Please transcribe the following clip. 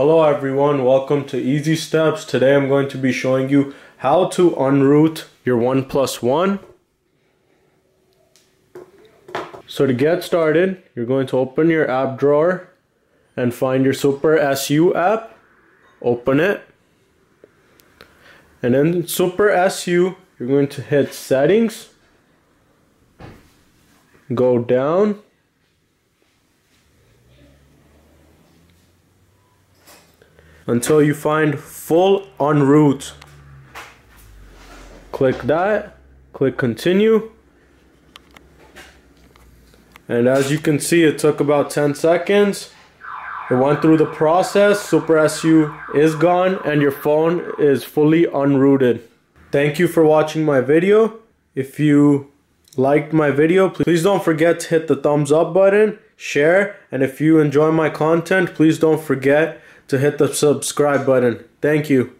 Hello everyone, welcome to Easy Steps. Today I'm going to be showing you how to unroot your OnePlus One. So to get started, you're going to open your app drawer and find your Super SU app. Open it. And then Super SU, you're going to hit settings. Go down until you find full unroot. Click that, click continue. And as you can see, it took about 10 seconds. It went through the process, Super SU is gone and your phone is fully unrooted. Thank you for watching my video. If you liked my video, please don't forget to hit the thumbs up button, share, and if you enjoy my content, please don't forget to hit the subscribe button. Thank you.